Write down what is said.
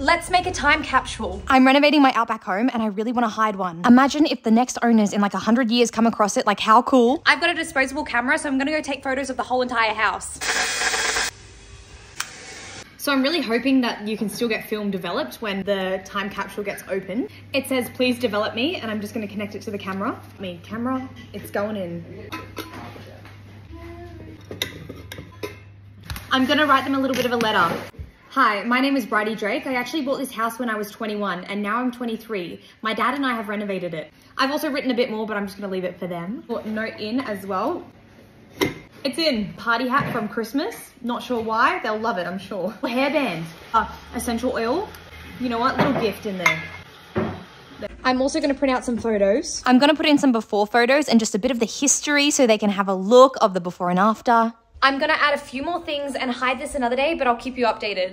Let's make a time capsule. I'm renovating my outback home and I really want to hide one. Imagine if the next owners in like a hundred years come across it, like how cool. I've got a disposable camera, so I'm gonna go take photos of the whole entire house. So I'm really hoping that you can still get film developed when the time capsule gets open. It says, please develop me, and I'm just gonna connect it to the camera. I mean, camera, it's going in. I'm gonna write them a little bit of a letter. Hi, my name is Bridey Drake. I actually bought this house when I was 21 and now I'm 23. My dad and I have renovated it. I've also written a bit more, but I'm just gonna leave it for them. Put note in as well. It's in. Party hat from Christmas. Not sure why. They'll love it, I'm sure. Hairband. Uh, essential oil. You know what? Little gift in there. I'm also gonna print out some photos. I'm gonna put in some before photos and just a bit of the history so they can have a look of the before and after. I'm gonna add a few more things and hide this another day, but I'll keep you updated.